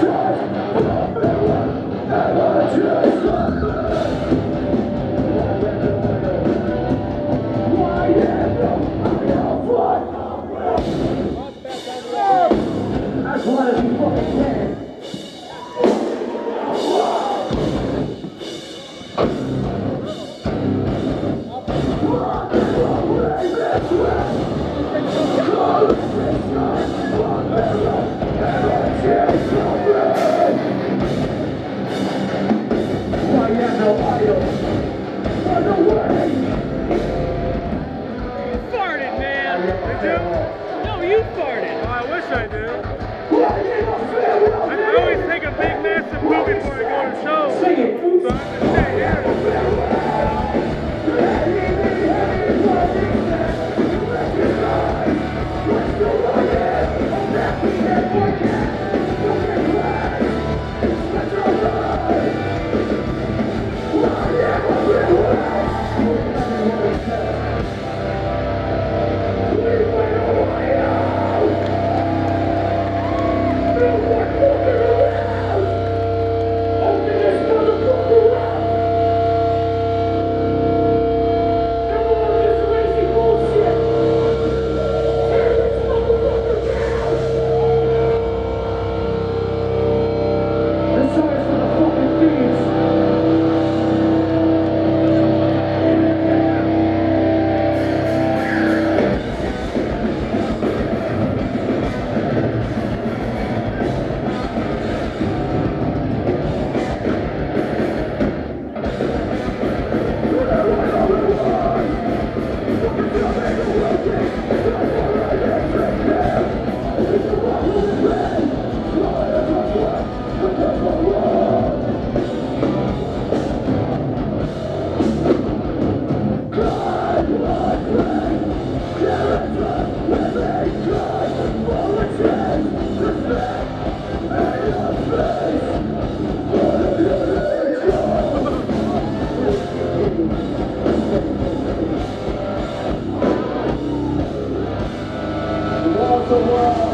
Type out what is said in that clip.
Shut Senhor.